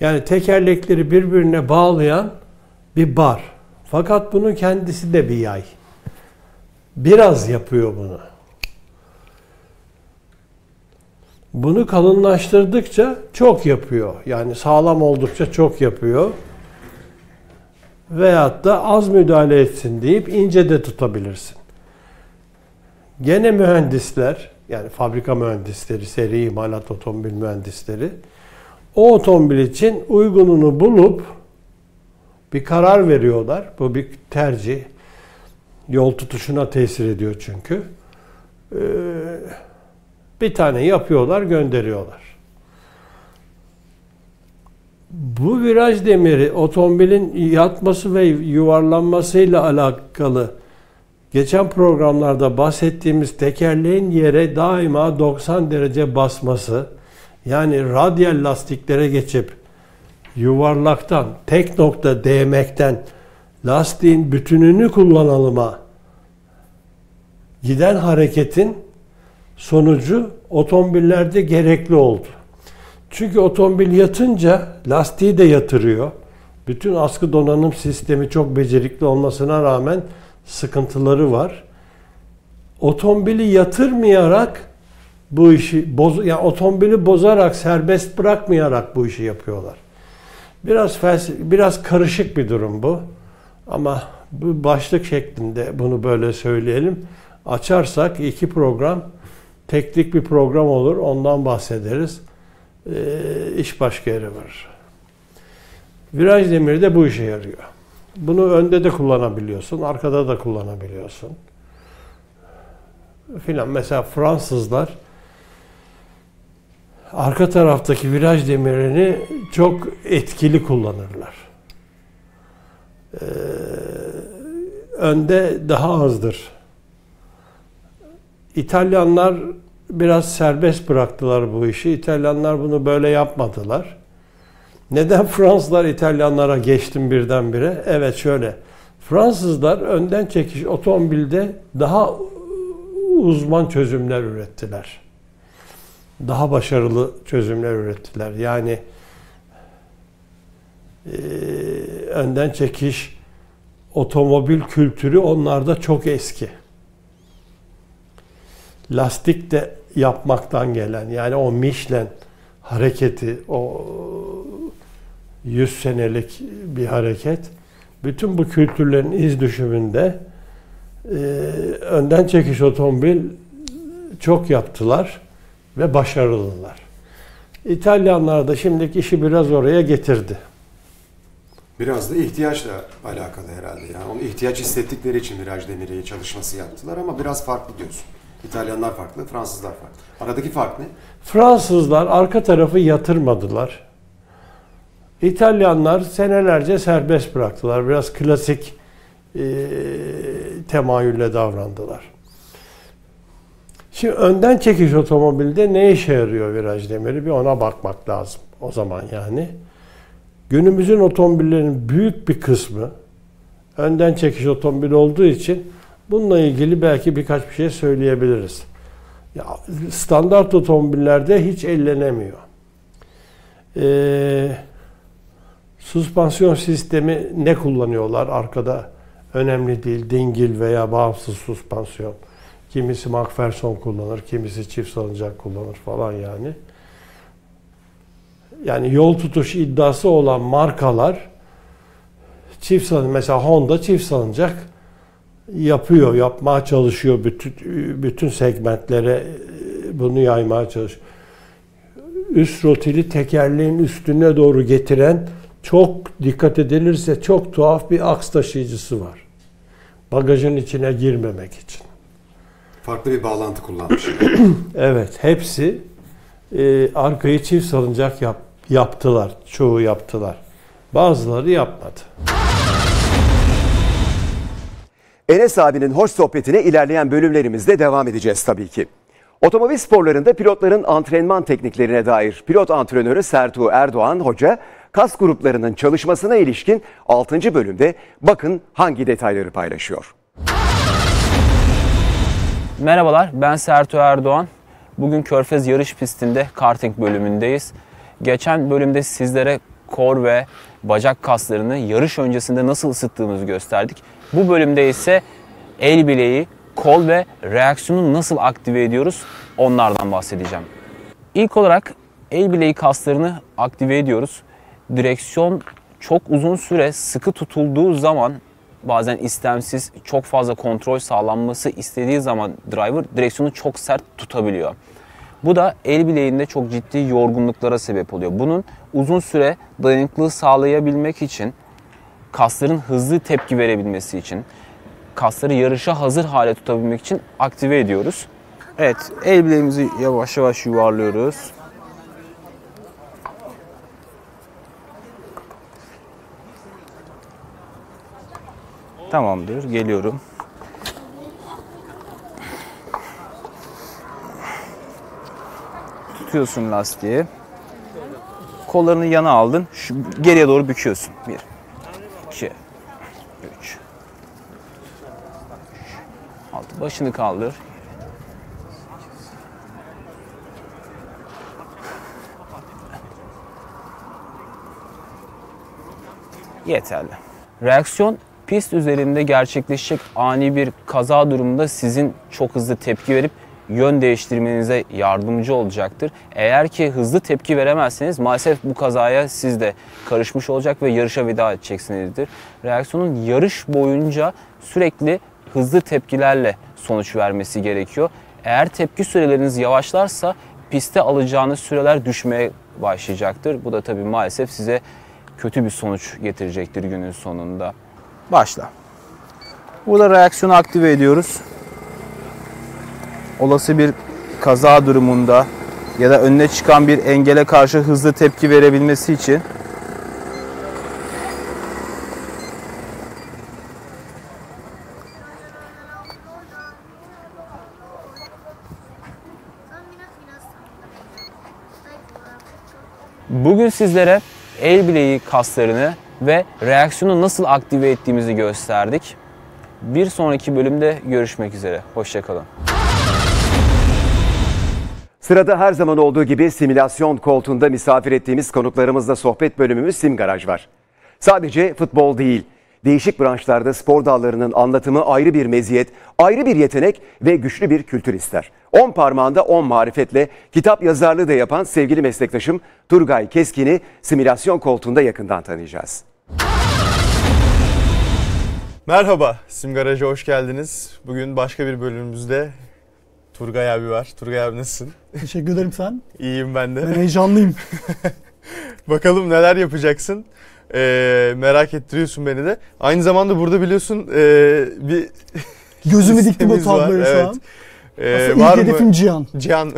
Yani tekerlekleri birbirine bağlayan bir bar. Fakat bunun kendisi de bir yay. Biraz yapıyor bunu. Bunu kalınlaştırdıkça çok yapıyor. Yani sağlam oldukça çok yapıyor. Veyahut da az müdahale etsin deyip ince de tutabilirsin. Gene mühendisler, yani fabrika mühendisleri, seri imalat otomobil mühendisleri o otomobil için uygununu bulup bir karar veriyorlar. Bu bir tercih. Yol tutuşuna tesir ediyor çünkü. Ee, bir tane yapıyorlar, gönderiyorlar. Bu viraj demiri otomobilin yatması ve yuvarlanmasıyla alakalı geçen programlarda bahsettiğimiz tekerleğin yere daima 90 derece basması yani radyal lastiklere geçip yuvarlaktan tek nokta değmekten lastiğin bütününü kullanalıma giden hareketin sonucu otomobillerde gerekli oldu. Çünkü otomobil yatınca lastiği de yatırıyor. Bütün askı donanım sistemi çok becerikli olmasına rağmen sıkıntıları var. Otomobili yatırmayarak bu işi boz yani otomobili bozarak serbest bırakmayarak bu işi yapıyorlar. Biraz biraz karışık bir durum bu. Ama bu başlık şeklinde bunu böyle söyleyelim. Açarsak iki program teknik bir program olur. Ondan bahsederiz. Ee, iş başka yere varır. Viraj demiri de bu işe yarıyor. Bunu önde de kullanabiliyorsun, arkada da kullanabiliyorsun. filan. Mesela Fransızlar arka taraftaki viraj demirini çok etkili kullanırlar. Ee, önde daha azdır. İtalyanlar biraz serbest bıraktılar bu işi. İtalyanlar bunu böyle yapmadılar. Neden Fransızlar İtalyanlara geçtim birdenbire? Evet şöyle. Fransızlar önden çekiş otomobilde daha uzman çözümler ürettiler. Daha başarılı çözümler ürettiler. Yani e, önden çekiş otomobil kültürü onlarda çok eski. Lastik de yapmaktan gelen yani o Michelin hareketi o 100 senelik bir hareket. Bütün bu kültürlerin iz düşümünde e, önden çekiş otomobil çok yaptılar ve başarılılar. İtalyanlar da şimdiki işi biraz oraya getirdi. Biraz da ihtiyaçla alakalı herhalde. Yani onu ihtiyaç hissettikleri için viraj demiri çalışması yaptılar ama biraz farklı diyorsun. İtalyanlar farklı, Fransızlar farklı. Aradaki fark ne? Fransızlar arka tarafı yatırmadılar. İtalyanlar senelerce serbest bıraktılar. Biraz klasik e, temayülle davrandılar. Şimdi önden çekiş otomobilde ne işe yarıyor viraj demiri bir ona bakmak lazım o zaman yani. Günümüzün otomobillerinin büyük bir kısmı önden çekiş otomobil olduğu için bununla ilgili belki birkaç bir şey söyleyebiliriz. Ya, standart otomobillerde hiç ellenemiyor. Ee, Suspansiyon sistemi ne kullanıyorlar arkada? Önemli değil. Dingil veya bağımsız suspansiyon. Kimisi MacPherson kullanır, kimisi çift salıncak kullanır falan yani. Yani yol tutuş iddiası olan markalar çift salıncak, mesela Honda çift salıncak yapıyor, yapmaya çalışıyor bütün bütün segmentlere bunu yaymaya çalışıyor. Üst rotili tekerleğin üstüne doğru getiren çok dikkat edilirse çok tuhaf bir aks taşıyıcısı var. Bagajın içine girmemek için. Farklı bir bağlantı kullanmış. evet, hepsi e, arkayı çift salıncak yap, yaptılar. Çoğu yaptılar. Bazıları yapmadı. Enes abinin hoş sohbetine ilerleyen bölümlerimizde devam edeceğiz tabii ki. Otomobil sporlarında pilotların antrenman tekniklerine dair pilot antrenörü Sertu Erdoğan Hoca kas gruplarının çalışmasına ilişkin 6. bölümde bakın hangi detayları paylaşıyor. Merhabalar ben Sertu Erdoğan. Bugün Körfez yarış pistinde karting bölümündeyiz. Geçen bölümde sizlere kor ve bacak kaslarını yarış öncesinde nasıl ısıttığımızı gösterdik. Bu bölümde ise el bileği, kol ve reaksiyonu nasıl aktive ediyoruz onlardan bahsedeceğim. İlk olarak el bileği kaslarını aktive ediyoruz direksiyon çok uzun süre sıkı tutulduğu zaman bazen istemsiz çok fazla kontrol sağlanması istediği zaman driver direksiyonu çok sert tutabiliyor. Bu da el bileğinde çok ciddi yorgunluklara sebep oluyor. Bunun uzun süre dayanıklılığı sağlayabilmek için kasların hızlı tepki verebilmesi için kasları yarışa hazır hale tutabilmek için aktive ediyoruz. Evet, el bileğimizi yavaş yavaş yuvarlıyoruz. Tamamdır. Geliyorum. Tutuyorsun lastiği. Kollarını yana aldın. Şu geriye doğru büküyorsun. 1 2 3 6 Başını kaldır. Yeterli. Reaksiyon pist üzerinde gerçekleşecek ani bir kaza durumunda sizin çok hızlı tepki verip yön değiştirmenize yardımcı olacaktır. Eğer ki hızlı tepki veremezseniz maalesef bu kazaya siz de karışmış olacak ve yarışa veda edeceksinizdir. Reaksiyonun yarış boyunca sürekli hızlı tepkilerle sonuç vermesi gerekiyor. Eğer tepki süreleriniz yavaşlarsa piste alacağınız süreler düşmeye başlayacaktır. Bu da tabii maalesef size kötü bir sonuç getirecektir günün sonunda. Başla. Burada reaksiyonu aktive ediyoruz. olası bir kaza durumunda ya da önüne çıkan bir engele karşı hızlı tepki verebilmesi için Bugün sizlere el bileği kaslarını ve reaksiyonu nasıl aktive ettiğimizi gösterdik. Bir sonraki bölümde görüşmek üzere. Hoşçakalın. Sırada her zaman olduğu gibi simülasyon koltuğunda misafir ettiğimiz konuklarımızla sohbet bölümümüz Sim Garaj var. Sadece futbol değil, değişik branşlarda spor dallarının anlatımı ayrı bir meziyet, ayrı bir yetenek ve güçlü bir kültür ister. 10 parmağında 10 marifetle kitap yazarlığı da yapan sevgili meslektaşım Turgay Keskin'i simülasyon koltuğunda yakından tanıyacağız. Merhaba, Sim Garaj'a hoş geldiniz. Bugün başka bir bölümümüzde Turgay abi var. Turgay abi nasılsın? Teşekkür ederim sen. İyiyim ben de. Ben heyecanlıyım. Bakalım neler yapacaksın. Ee, merak ettiriyorsun beni de. Aynı zamanda burada biliyorsun ee, bir Gözümü diktim o tabloya şu Evet. an. Ee, Aslında var ilk hedefim mı? Cihan. Cihan.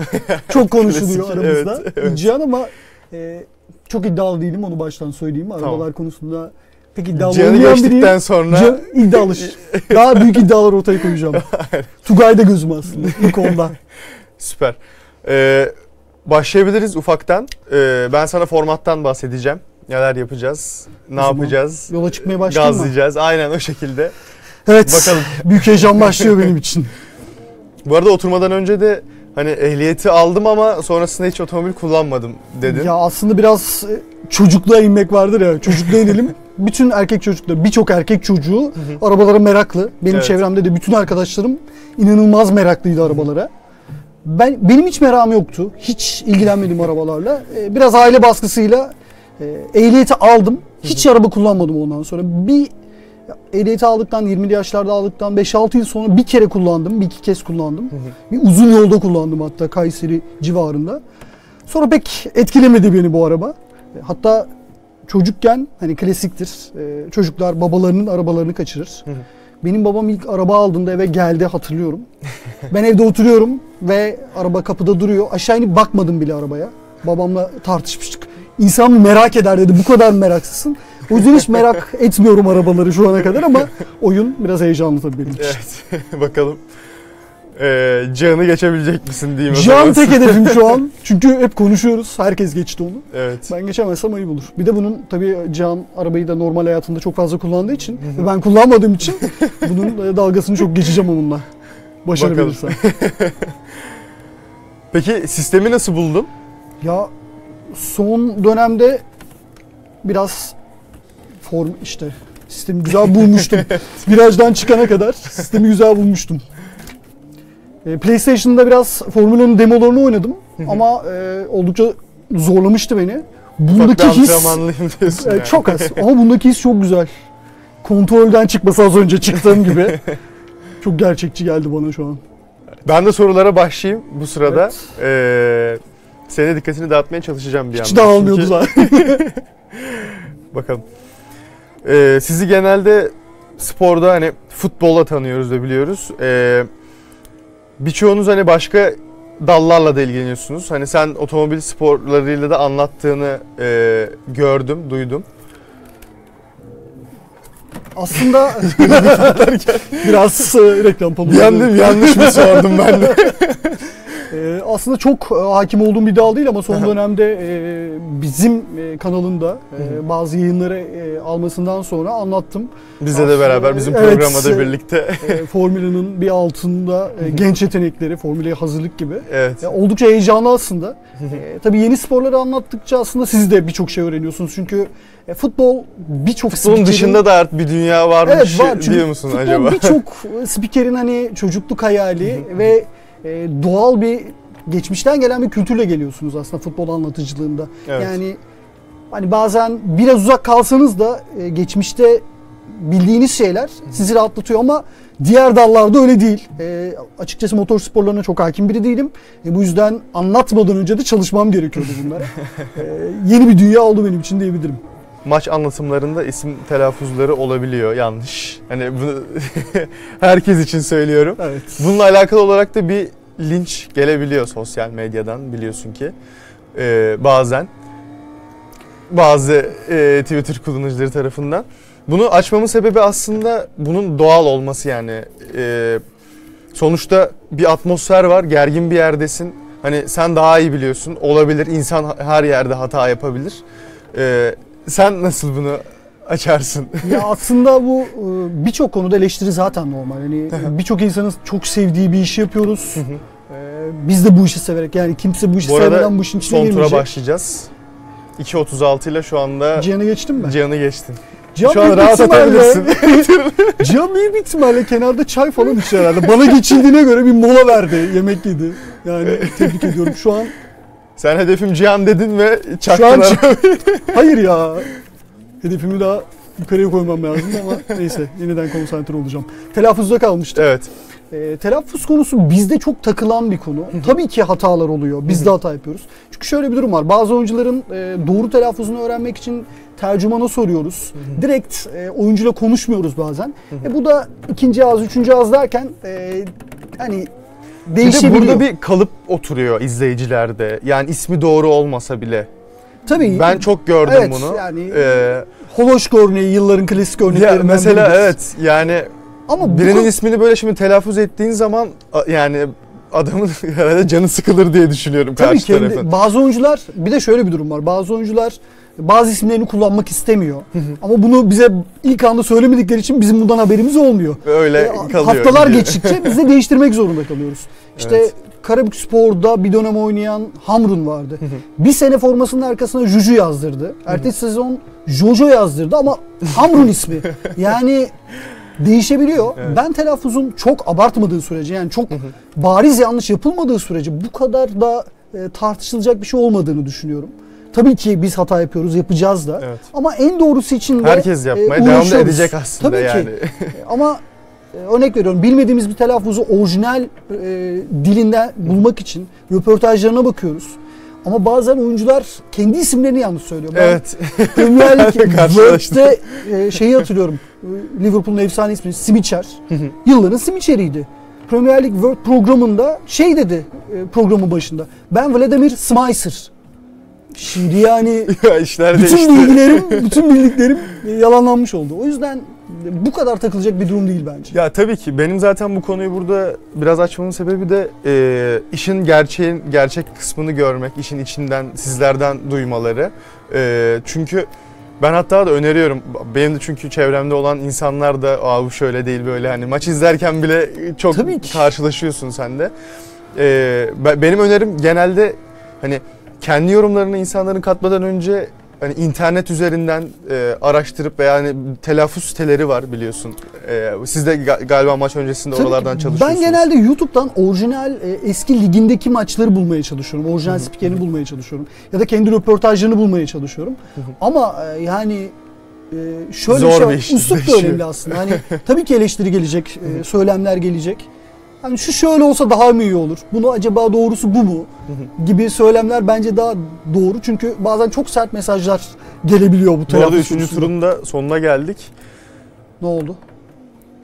Çok konuşuluyor aramızda. evet, evet. Cihan ama e, çok iddialı değilim onu baştan söyleyeyim. Arabalar Tamam. konusunda pek iddialı Cihan'ı olmayan geçtikten biriyim. sonra Cihan iddialı. Daha büyük iddialar ortaya koyacağım. Tugay'da gözüm aslında ilk onda. süper. Ee, başlayabiliriz ufaktan. Ee, ben sana formattan bahsedeceğim. Neler yapacağız, ne O yapacağız, Yola çıkmaya başlayayım mı? gazlayacağız. Aynen o şekilde. Evet. Bakalım. Büyük heyecan başlıyor benim için. Bu arada oturmadan önce de hani ehliyeti aldım ama sonrasında hiç otomobil kullanmadım dedin. Ya aslında biraz e, çocukluğa inmek vardır ya. Çocukluğa inelim. Bütün erkek çocuklar, birçok erkek çocuğu arabalara meraklı. Benim Evet. çevremde de bütün arkadaşlarım inanılmaz meraklıydı arabalara. Ben benim hiç merakım yoktu. Hiç ilgilenmedim arabalarla. E, Biraz aile baskısıyla e, ehliyeti aldım. Hiç araba kullanmadım ondan sonra. Bir ehliyeti aldıktan 20'li yaşlarda aldıktan 5-6 yıl sonra bir kere kullandım. Bir iki kez kullandım. Bir uzun yolda kullandım hatta Kayseri civarında. Sonra pek etkilemedi beni bu araba. Hatta çocukken hani klasiktir. e, Çocuklar babalarının arabalarını kaçırır. Benim babam ilk araba aldığında eve geldi hatırlıyorum. ben evde oturuyorum ve araba kapıda duruyor. Aşağı inip bakmadım bile arabaya. Babamla tartışmıştık. İnsan merak eder dedi. Bu kadar meraksızsın. O yüzden hiç merak etmiyorum arabaları şu ana kadar ama oyun biraz heyecanlı tabii benim için. Evet. Bakalım. Ee, Cihan'ı geçebilecek misin diyeyim zaman. tek hedefim şu an. Çünkü hep konuşuyoruz. Herkes geçti onu. Evet. Ben geçemezsem ayıp olur. Bir de bunun tabii Can arabayı da normal hayatında çok fazla kullandığı için ve ben kullanmadığım için bunun dalgasını çok geçeceğim onunla. Verirsem. Peki sistemi nasıl buldun? Ya son dönemde biraz form işte sistemi güzel bulmuştum. Virajdan çıkana kadar sistemi güzel bulmuştum. E, PlayStation'da biraz Formula'nın demolarını oynadım ama e, oldukça zorlamıştı beni. Ufak Bundaki bir his diyorsun e, yani. çok az ama bundaki his çok güzel. Kontrolden çıkması az önce çıktığım gibi. Çok gerçekçi geldi bana şu an. Ben de sorulara başlayayım bu sırada. Evet. Ee, senin dikkatini dağıtmaya çalışacağım bir Hiç yandan. dağılmıyordu Çünkü- zaten. Bakalım. Ee, sizi genelde sporda hani futbolla tanıyoruz ve biliyoruz. Ee, birçoğunuz hani başka dallarla da ilgileniyorsunuz. Hani sen otomobil sporlarıyla da anlattığını e, gördüm, duydum. Aslında biraz e, reklam pamuğu. Yanlış, yanlış mı sordum ben de? Ee, aslında çok e, hakim olduğum bir dal değil ama son dönemde e, bizim e, kanalında e, bazı yayınları e, almasından sonra anlattım. Bizle de beraber bizim Evet. programda da birlikte. E, Formula'nın bir altında e, genç yetenekleri, Formula'ya hazırlık gibi. evet. E, oldukça heyecanlı aslında. E, tabii yeni sporları anlattıkça aslında siz de birçok şey öğreniyorsunuz. Çünkü e, futbol birçok Futbolun dışında da artık bir dünya varmış Evet var. Çünkü diyor musun acaba? birçok spikerin hani çocukluk hayali ve e, doğal bir geçmişten gelen bir kültürle geliyorsunuz aslında futbol anlatıcılığında. Evet. Yani hani bazen biraz uzak kalsanız da e, geçmişte bildiğiniz şeyler sizi rahatlatıyor ama diğer dallarda öyle değil. E, açıkçası motor sporlarına çok hakim biri değilim. E, bu yüzden anlatmadan önce de çalışmam gerekiyordu bunlara. E, yeni bir dünya oldu benim için diyebilirim. Maç anlatımlarında isim telaffuzları olabiliyor yanlış. Hani bunu herkes için söylüyorum. Evet. Bununla alakalı olarak da bir linç gelebiliyor sosyal medyadan biliyorsun ki Ee, bazen bazı e, Twitter kullanıcıları tarafından. Bunu açmamın sebebi aslında bunun doğal olması yani. Ee, sonuçta bir atmosfer var, gergin bir yerdesin. Hani sen daha iyi biliyorsun. Olabilir, insan her yerde hata yapabilir. Ee, sen nasıl bunu açarsın? Ya aslında bu e, birçok konuda eleştiri zaten normal. Hani birçok insanın çok sevdiği bir işi yapıyoruz. Ee, Biz de bu işi severek yani kimse bu işi Bu sevmeden bu işin içine Son tura girmeyecek. başlayacağız. 2.36 ile şu anda Cihan'ı geçtim mi? Cihan'ı geçtin. Cihan Şu an rahat atabilirsin. Cihan büyük bir ihtimalle kenarda çay falan içiyor herhalde. Bana geçildiğine göre bir mola verdi. Yemek yedi. Yani tebrik ediyorum. Şu an Sen hedefim Cihan dedin ve Şu an çaktılar. hayır ya. Hedefimi daha yukarıya koymam lazım ama neyse yeniden konsantre olacağım. Telaffuzda kalmıştık. evet. Ee, telaffuz konusu bizde çok takılan bir konu. Tabii ki hatalar oluyor. Biz de hata yapıyoruz. Çünkü şöyle bir durum var. Bazı oyuncuların e, doğru telaffuzunu öğrenmek için tercümana soruyoruz. Direkt e, oyuncuyla konuşmuyoruz bazen. E, bu da ikinci ağız, üçüncü ağız derken e, hani Bir de değişebiliyor. burada bir kalıp oturuyor izleyicilerde. Yani ismi doğru olmasa bile. Tabii Ben çok gördüm Evet, bunu. yani- Ee, Holoşk örneği yılların klasik örneklerinden ya mesela biridir. evet yani Ama bu birinin konu- ismini böyle şimdi telaffuz ettiğin zaman yani adamın herhalde canı sıkılır diye düşünüyorum Tabii karşı kendi, tarafın. bazı oyuncular bir de şöyle bir durum var. Bazı oyuncular bazı isimlerini kullanmak istemiyor. Ama bunu bize ilk anda söylemedikleri için bizim bundan haberimiz olmuyor. Öyle E, kalıyor. Haftalar geçtikçe biz de değiştirmek zorunda kalıyoruz. İşte Evet. Karabük Spor'da bir dönem oynayan Hamrun vardı. bir sene formasının arkasına Juju yazdırdı. Ertesi sezon Jojo yazdırdı ama Hamrun ismi. Yani değişebiliyor. Ben telaffuzun çok abartmadığı sürece yani çok bariz yanlış yapılmadığı sürece bu kadar da e, tartışılacak bir şey olmadığını düşünüyorum. Tabii ki biz hata yapıyoruz, yapacağız da. Evet. Ama en doğrusu için de Herkes e, yapmaya devam da uğraşıyoruz. edecek aslında Tabii yani. ki. Ama e, örnek veriyorum bilmediğimiz bir telaffuzu orijinal e, dilinden bulmak için röportajlarına bakıyoruz. Ama bazen oyuncular kendi isimlerini yanlış söylüyor. Ben evet. Premier Lig Karşılaştım. World'de e, şeyi hatırlıyorum. E, Liverpool'un efsane ismi Simicher. Yılların Simicher'iydi. Premier Lig World programında şey dedi e, programın başında. Ben Vladimir Smicer. Şimdi yani İşler bütün değişti. bilgilerim, bütün bildiklerim yalanlanmış oldu. O yüzden bu kadar takılacak bir durum değil bence. Ya tabii ki benim zaten bu konuyu burada biraz açmamın sebebi de e, işin gerçeğin gerçek kısmını görmek, işin içinden sizlerden duymaları. E, çünkü ben hatta da öneriyorum. Benim de çünkü çevremde olan insanlar da Aa, bu şöyle değil böyle hani maç izlerken bile çok karşılaşıyorsun sen de. E, be- benim önerim genelde hani kendi yorumlarını insanların katmadan önce hani internet üzerinden e, araştırıp veya hani telaffuz siteleri var biliyorsun. E, siz de ga- galiba maç öncesinde Tabii oralardan ki. çalışıyorsunuz. Ben genelde YouTube'dan orijinal e, eski ligindeki maçları bulmaya çalışıyorum. Orijinal spikerini bulmaya çalışıyorum. Ya da kendi röportajlarını bulmaya çalışıyorum. Ama e, yani e, şöyle Zor bir şey bir iş, Üslup da değişiyor. önemli aslında. Hani tabii ki eleştiri gelecek, e, söylemler gelecek. Hani şu şöyle olsa daha mı iyi olur? Bunu acaba doğrusu bu mu? gibi söylemler bence daha doğru. Çünkü bazen çok sert mesajlar gelebiliyor bu Bu arada telaffuz 3. konusunda. turun da sonuna geldik. Ne oldu?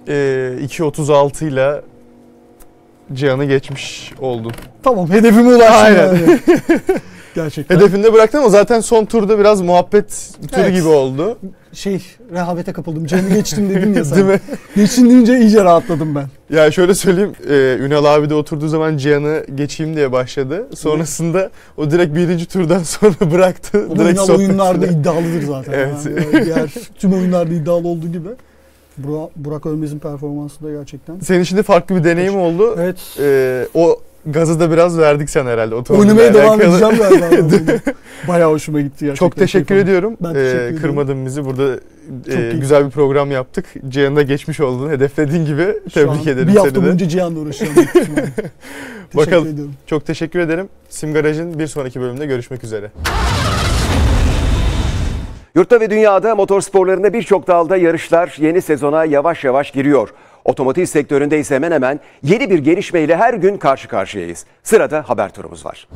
E, 2.36 ile Cihan'ı geçmiş oldun. Tamam hedefime ulaştım Aynen. yani. Gerçekten. Hedefinde bıraktın ama zaten son turda biraz muhabbet turu Evet. gibi oldu. şey rehavete kapıldım. Canı geçtim dedim ya sen. Değil mi? Geçtin deyince iyice rahatladım ben. Ya şöyle söyleyeyim, e, Ünal abi de oturduğu zaman Cihan'ı geçeyim diye başladı. Sonrasında o direkt birinci turdan sonra bıraktı. O direkt sohbetine. oyunlarda iddialıdır zaten. Evet. Yani diğer tüm oyunlarda iddialı olduğu gibi. Burak, Burak Ölmez'in performansı da gerçekten. Senin için de farklı bir deneyim oldu. Evet. E, o gazı da biraz verdik sen herhalde. otomobille Oynamaya devam edeceğim galiba. Bayağı hoşuma gitti gerçekten. Çok teşekkür aldım. ediyorum. Ben teşekkür E, ediyorum. kırmadın bizi. Burada e, güzel bir program yaptık. Cihan'ı da geçmiş oldun. Hedeflediğin gibi. Şu Tebrik an ederim Bir hafta seni de. boyunca Cihan'la uğraşacağım. Bakalım. Teşekkür ediyorum. Çok teşekkür ederim. Simgaraj'ın bir sonraki bölümünde görüşmek üzere. Yurtta ve dünyada motorsporlarında birçok dalda yarışlar yeni sezona yavaş yavaş giriyor. Otomotiv sektöründe ise hemen hemen yeni bir gelişmeyle her gün karşı karşıyayız. Sırada haber turumuz var.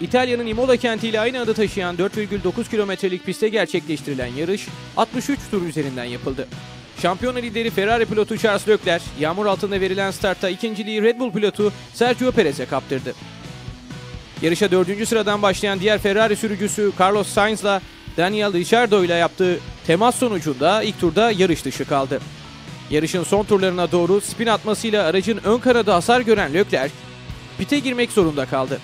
İtalya'nın Imola kentiyle aynı adı taşıyan 4,9 kilometrelik pistte gerçekleştirilen yarış 63 tur üzerinden yapıldı. şampiyona lideri Ferrari pilotu Charles Leclerc, yağmur altında verilen startta ikinciliği Red Bull pilotu Sergio Perez'e kaptırdı. Yarışa dördüncü sıradan başlayan diğer Ferrari sürücüsü Carlos Sainz'la Daniel Ricciardo ile yaptığı temas sonucunda ilk turda yarış dışı kaldı. Yarışın son turlarına doğru spin atmasıyla aracın ön kanada hasar gören Leclerc, pite girmek zorunda kaldı.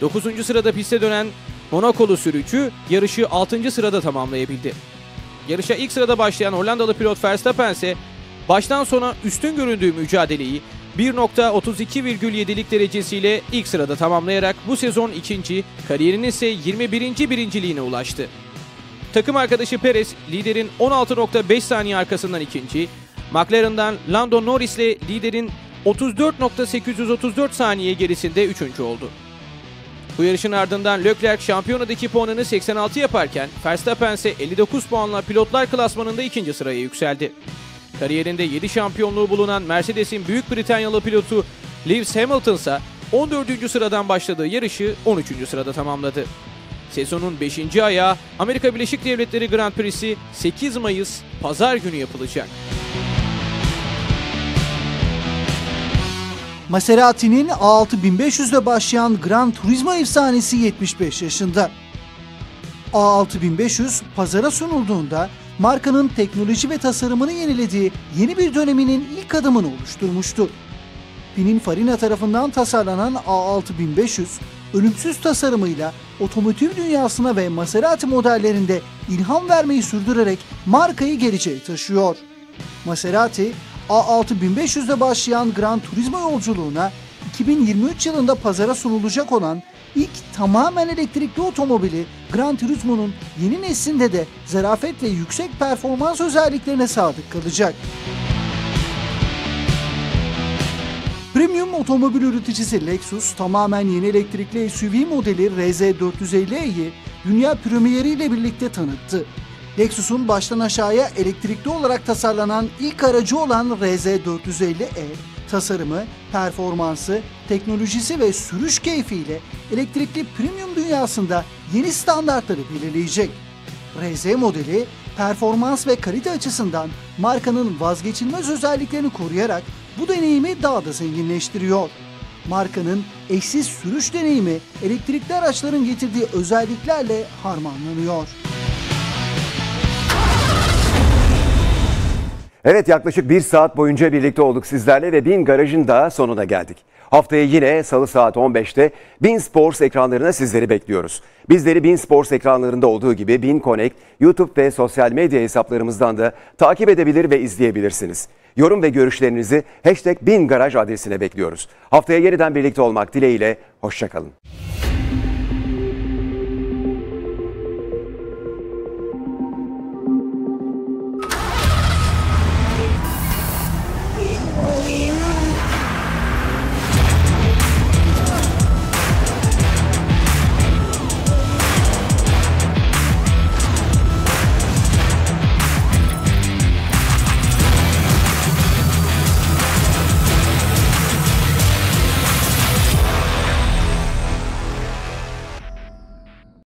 9. sırada piste dönen Monakolu sürücü yarışı 6. sırada tamamlayabildi. Yarışa ilk sırada başlayan Hollandalı pilot Verstappen ise baştan sona üstün göründüğü mücadeleyi 1.32,7'lik derecesiyle ilk sırada tamamlayarak bu sezon ikinci, kariyerinin ise 21. birinciliğine ulaştı. Takım arkadaşı Perez liderin 16.5 saniye arkasından ikinci, McLaren'dan Lando Norris ile liderin 34.834 saniye gerisinde üçüncü oldu. Bu yarışın ardından Leclerc şampiyonadaki puanını 86 yaparken Verstappen ise 59 puanla pilotlar klasmanında ikinci sıraya yükseldi. Kariyerinde 7 şampiyonluğu bulunan Mercedes'in Büyük Britanyalı pilotu Lewis Hamilton ise 14. sıradan başladığı yarışı 13. sırada tamamladı. Sezonun 5. ayağı Amerika Birleşik Devletleri Grand Prix'si 8 Mayıs Pazar günü yapılacak. Maserati'nin A6500'de başlayan Gran Turismo efsanesi 75 yaşında. A6500 pazara sunulduğunda markanın teknoloji ve tasarımını yenilediği yeni bir döneminin ilk adımını oluşturmuştu. Pininfarina tarafından tasarlanan A6500, ölümsüz tasarımıyla otomotiv dünyasına ve Maserati modellerinde ilham vermeyi sürdürerek markayı geleceğe taşıyor. Maserati, A6500'de başlayan Gran Turismo yolculuğuna 2023 yılında pazara sunulacak olan ilk tamamen elektrikli otomobili Gran Turismo'nun yeni neslinde de zarafet ve yüksek performans özelliklerine sadık kalacak. Premium otomobil üreticisi Lexus tamamen yeni elektrikli SUV modeli RZ450'yi dünya premieriyle birlikte tanıttı. Lexus'un baştan aşağıya elektrikli olarak tasarlanan ilk aracı olan RZ450e, tasarımı, performansı, teknolojisi ve sürüş keyfiyle elektrikli premium dünyasında yeni standartları belirleyecek. RZ modeli, performans ve kalite açısından markanın vazgeçilmez özelliklerini koruyarak bu deneyimi daha da zenginleştiriyor. Markanın eşsiz sürüş deneyimi elektrikli araçların getirdiği özelliklerle harmanlanıyor. Evet yaklaşık bir saat boyunca birlikte olduk sizlerle ve Bin Garaj'ın da sonuna geldik. Haftaya yine salı saat 15'te Bin Sports ekranlarına sizleri bekliyoruz. Bizleri Bin Sports ekranlarında olduğu gibi Bin Connect, YouTube ve sosyal medya hesaplarımızdan da takip edebilir ve izleyebilirsiniz. Yorum ve görüşlerinizi hashtag Bin Garaj adresine bekliyoruz. Haftaya yeniden birlikte olmak dileğiyle, hoşçakalın.